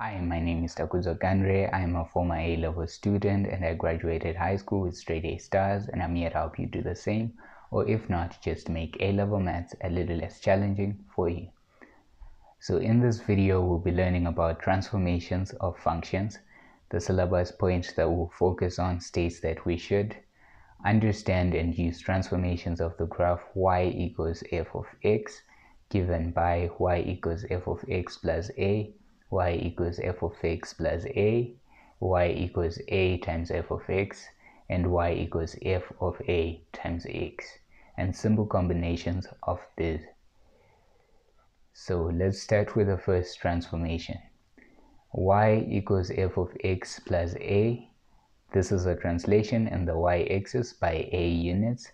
Hi, my name is Takuzo Ganre. I'm a former A-level student and I graduated high school with straight A stars and I'm here to help you do the same or if not, just make A-level maths a little less challenging for you. So in this video, we'll be learning about transformations of functions. The syllabus point that we'll focus on states that we should understand and use transformations of the graph y equals f of x given by y equals f of x plus a y equals f of x plus a, y equals a times f of x, and y equals f of a times x, and simple combinations of this. So let's start with the first transformation. y equals f of x plus a. This is a translation in the y-axis by a units,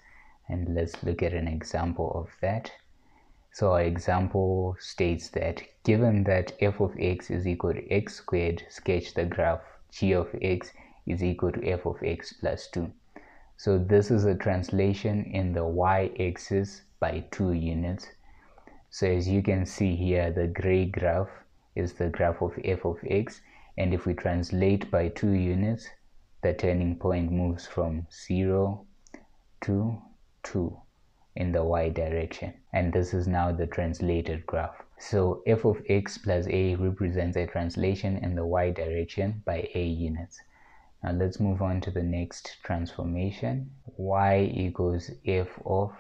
and let's look at an example of that. So our example states that given that f of x is equal to x squared, sketch the graph g of x is equal to f of x plus 2. So this is a translation in the y-axis by 2 units. So as you can see here, the gray graph is the graph of f of x. And if we translate by 2 units, the turning point moves from 0 to 2 in the y direction. And this is now the translated graph. So f of x plus a represents a translation in the y direction by a units now let's move on to the next transformation. y equals f of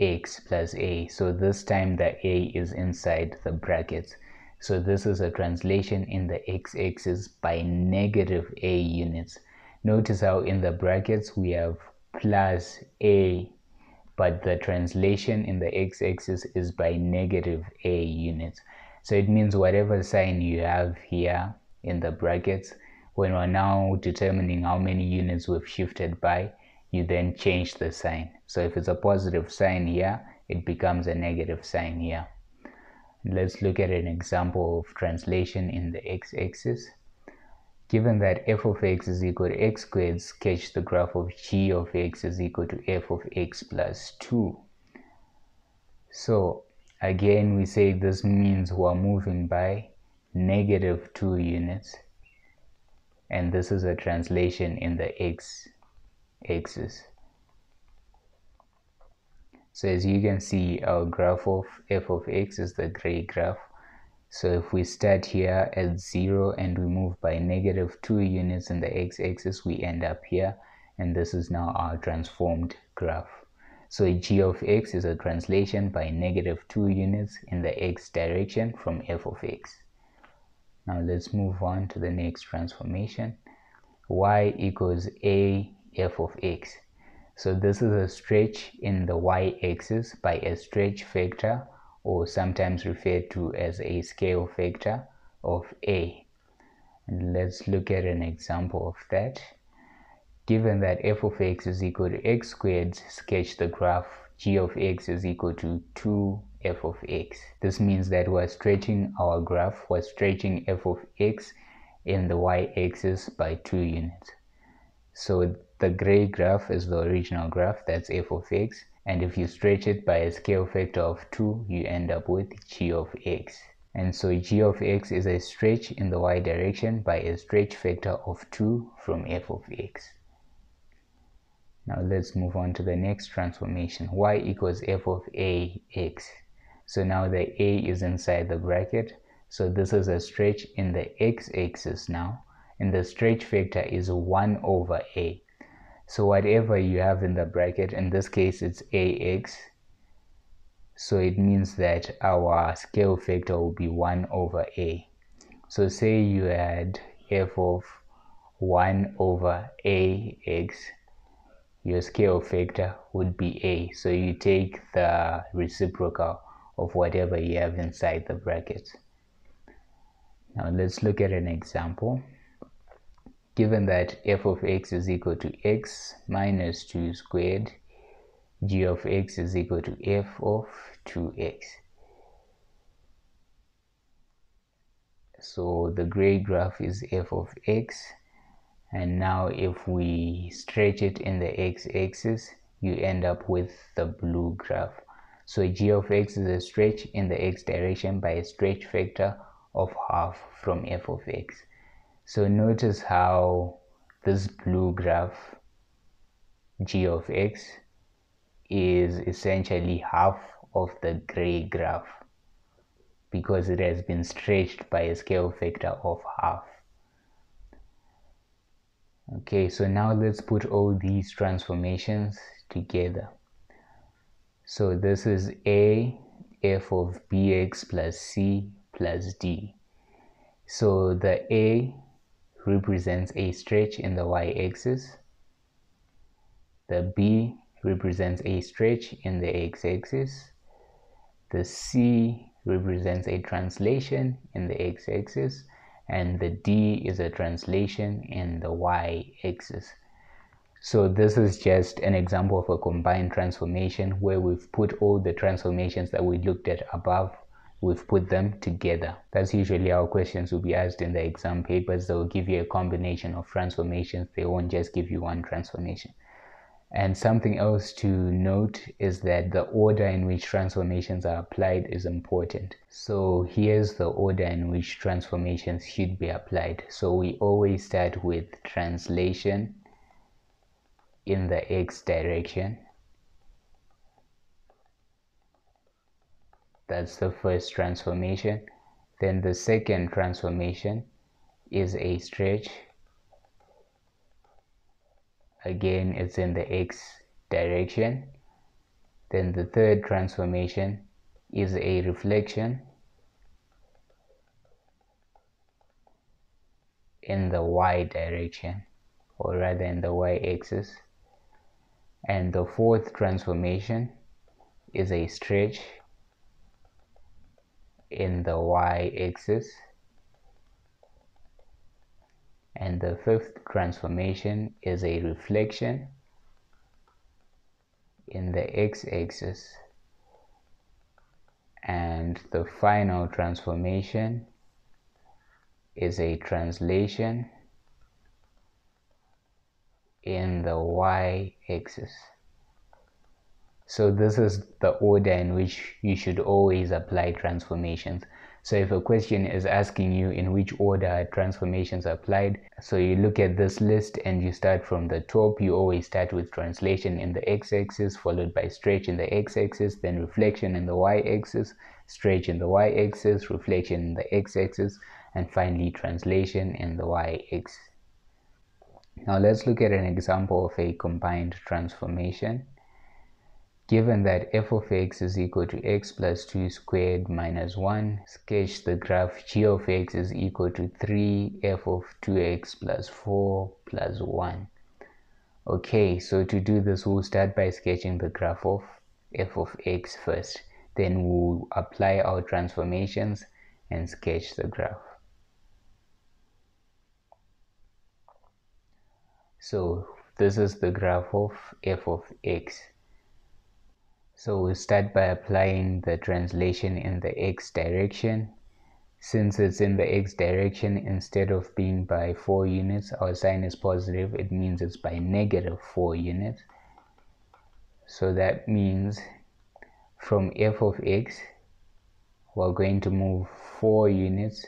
x plus a. So this time the a is inside the brackets so this is a translation in the x-axis by negative a units notice how in the brackets we have plus a but the translation in the x-axis is by negative a units. So it means whatever sign you have here in the brackets, when we're now determining how many units we've shifted by, you then change the sign. So if it's a positive sign here, it becomes a negative sign here. Let's look at an example of translation in the x-axis. Given that f of x is equal to x squared, sketch the graph of g of x is equal to f of x plus 2. So again, we say this means we're moving by negative 2 units. And this is a translation in the x axis. So as you can see, our graph of f of x is the gray graph so if we start here at 0 and we move by negative 2 units in the x-axis, we end up here. And this is now our transformed graph. So g of x is a translation by negative 2 units in the x direction from f of x. Now let's move on to the next transformation. y equals a f of x. So this is a stretch in the y-axis by a stretch factor or sometimes referred to as a scale factor of a. And let's look at an example of that. Given that f of x is equal to x squared, sketch the graph g of x is equal to 2 f of x. This means that we're stretching our graph, we're stretching f of x in the y-axis by 2 units. So the gray graph is the original graph, that's f of x, and if you stretch it by a scale factor of 2 you end up with g of x. And so g of x is a stretch in the y direction by a stretch factor of 2 from f of x. Now let's move on to the next transformation. Y equals f of a x. So now the a is inside the bracket. So this is a stretch in the x-axis now. And the stretch factor is 1 over a so whatever you have in the bracket in this case it's ax so it means that our scale factor will be 1 over a. So say you had f of 1 over ax your scale factor would be a. So you take the reciprocal of whatever you have inside the bracket. Now let's look at an example given that f of x is equal to x minus 2 squared, g of x is equal to f of 2x. So the gray graph is f of x and now if we stretch it in the x-axis you end up with the blue graph. So g of x is a stretch in the x direction by a stretch factor of half from f of x. So notice how this blue graph g of x is essentially half of the gray graph because it has been stretched by a scale factor of half. Okay, so now let's put all these transformations together. So this is a f of bx plus c plus d. So the a represents a stretch in the y-axis. The b represents a stretch in the x-axis. The c represents a translation in the x-axis and the d is a translation in the y-axis. So this is just an example of a combined transformation where we've put all the transformations that we looked at above, we've put them together. That's usually how questions will be asked in the exam papers. They'll give you a combination of transformations. They won't just give you one transformation. And something else to note is that the order in which transformations are applied is important. So here's the order in which transformations should be applied. So we always start with translation in the x direction. That's the first transformation. Then the second transformation is a stretch. Again it's in the x direction. Then the third transformation is a reflection in the y direction or rather in the y-axis and the fourth transformation is a stretch in the y-axis and the fifth transformation is a reflection in the x-axis and the final transformation is a translation in the y-axis so this is the order in which you should always apply transformations so if a question is asking you in which order transformations are applied, so you look at this list and you start from the top, you always start with translation in the x-axis, followed by stretch in the x-axis, then reflection in the y-axis, stretch in the y-axis, reflection in the x-axis, and finally translation in the y-axis. Now let's look at an example of a combined transformation. Given that f of x is equal to x plus 2 squared minus 1, sketch the graph g of x is equal to 3 f of 2x plus 4 plus 1. Okay, so to do this, we'll start by sketching the graph of f of x first. Then we'll apply our transformations and sketch the graph. So this is the graph of f of x. So we start by applying the translation in the x direction. Since it's in the x direction, instead of being by 4 units, our sign is positive, it means it's by negative 4 units. So that means from f of x, we're going to move 4 units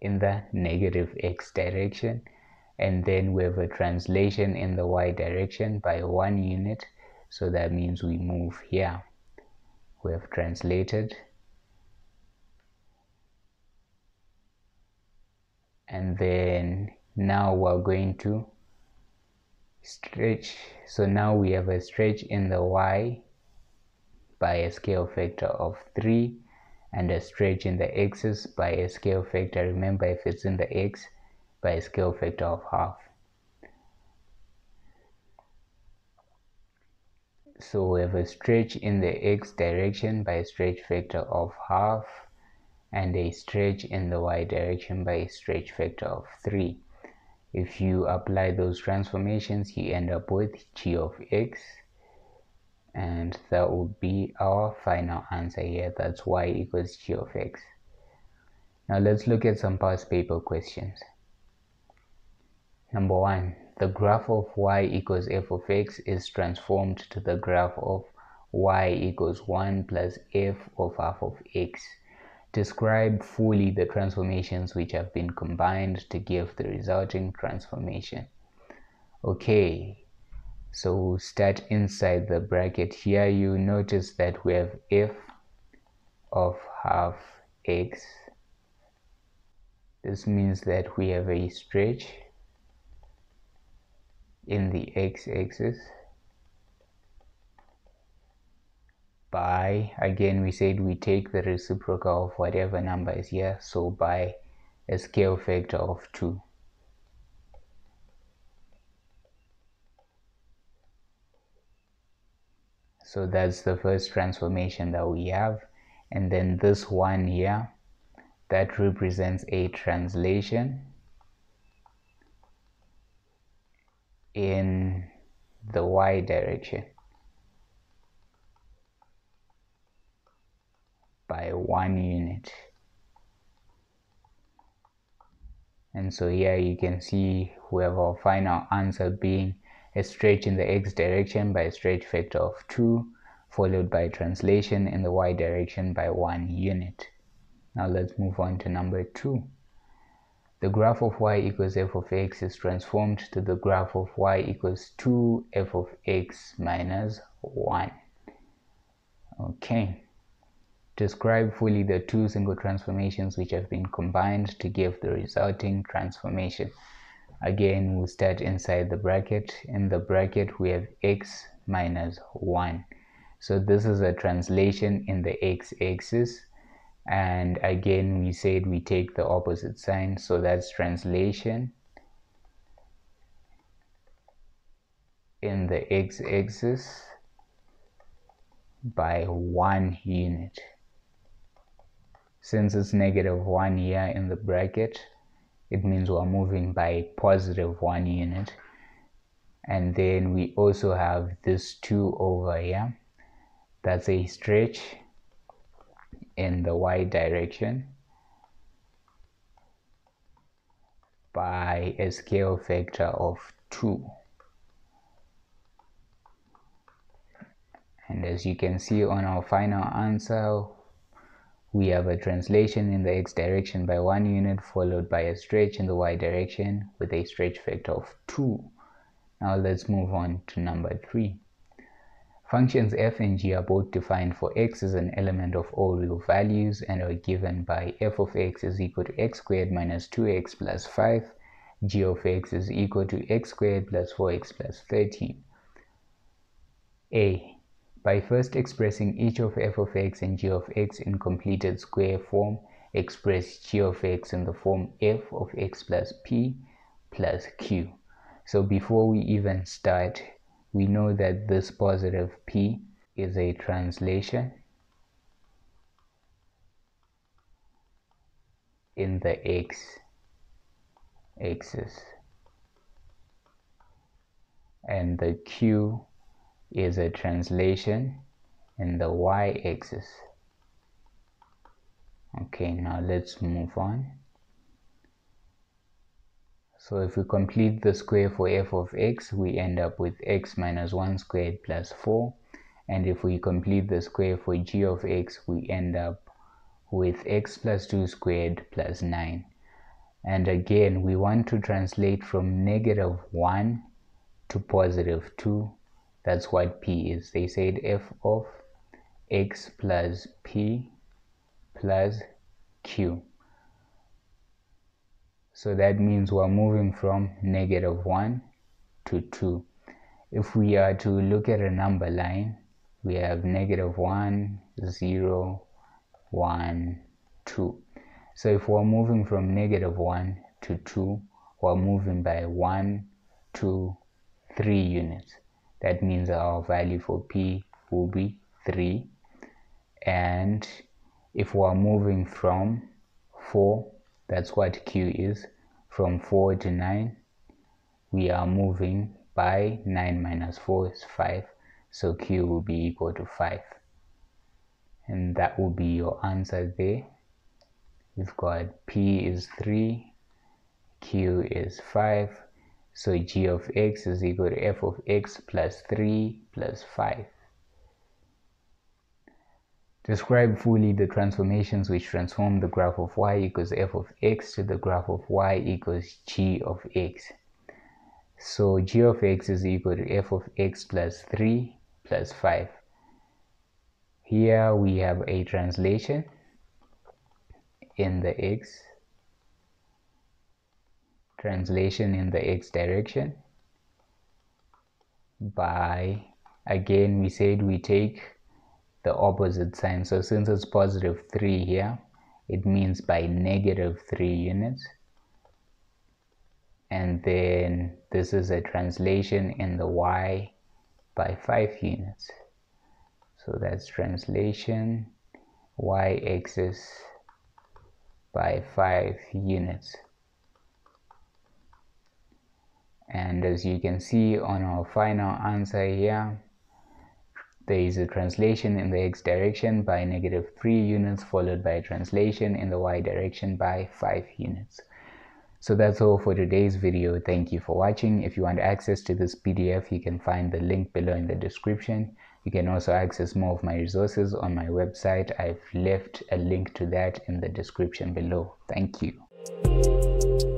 in the negative x direction and then we have a translation in the y direction by 1 unit so that means we move here. We have translated. And then now we're going to stretch. So now we have a stretch in the y by a scale factor of 3 and a stretch in the x's by a scale factor. Remember if it's in the x by a scale factor of half So we have a stretch in the x direction by a stretch factor of half and a stretch in the y direction by a stretch factor of 3. If you apply those transformations, you end up with g of x and that would be our final answer here. That's y equals g of x. Now let's look at some past paper questions. Number one, the graph of y equals f of x is transformed to the graph of y equals 1 plus f of half of x. Describe fully the transformations which have been combined to give the resulting transformation. Okay, so start inside the bracket here. You notice that we have f of half x. This means that we have a stretch in the x-axis. By again we said we take the reciprocal of whatever number is here so by a scale factor of 2 so that's the first transformation that we have. And then this one here that represents a translation in the y direction by one unit. And so here you can see we have our final answer being a stretch in the x direction by a stretch factor of 2 followed by translation in the y direction by one unit. Now let's move on to number 2 the graph of y equals f of x is transformed to the graph of y equals 2 f of x minus 1 okay Describe fully the two single transformations which have been combined to give the resulting transformation. Again, we'll start inside the bracket. In the bracket, we have x minus 1. So this is a translation in the x-axis. And again, we said we take the opposite sign. So that's translation. In the x-axis by one unit. Since it's negative 1 here in the bracket it means we're moving by positive 1 unit. And then we also have this 2 over here. That's a stretch in the y direction by a scale factor of 2 and as you can see on our final answer we have a translation in the x direction by one unit followed by a stretch in the y direction with a stretch factor of 2. Now let's move on to number 3. Functions f and g are both defined for x as an element of all real values and are given by f of x is equal to x squared minus 2x plus 5, g of x is equal to x squared plus 4x plus 13. A. By first expressing each of f of x and g of x in completed square form, express g of x in the form f of x plus p plus q. So before we even start, we know that this positive p is a translation in the x axis. And the q is a translation in the y-axis okay now let's move on so if we complete the square for f of x we end up with x minus 1 squared plus 4 and if we complete the square for g of x we end up with x plus 2 squared plus 9 and again we want to translate from negative 1 to positive 2 that's what p is. They said f of x plus p plus q so that means we're moving from negative 1 to 2 if we are to look at a number line we have negative 1 0 1 2 so if we're moving from negative 1 to 2 we're moving by 1 2 3 units. That means our value for p will be 3 and if we're moving from 4 that's what q is. From 4 to 9 we are moving by 9 minus 4 is 5 so q will be equal to 5 and that will be your answer there. We've got p is 3 q is 5 so g of x is equal to f of x plus 3 plus 5. Describe fully the transformations which transform the graph of y equals f of x to the graph of y equals g of x. So g of x is equal to f of x plus 3 plus 5. Here we have a translation in the x, translation in the x direction by, again we said we take the opposite sign. So since it's positive 3 here, it means by negative 3 units. And then this is a translation in the y by 5 units. So that's translation y-axis by 5 units. And as you can see on our final answer here, there is a translation in the x direction by negative 3 units followed by a translation in the y direction by 5 units. So that's all for today's video. Thank you for watching. If you want access to this PDF, you can find the link below in the description. You can also access more of my resources on my website. I've left a link to that in the description below. Thank you.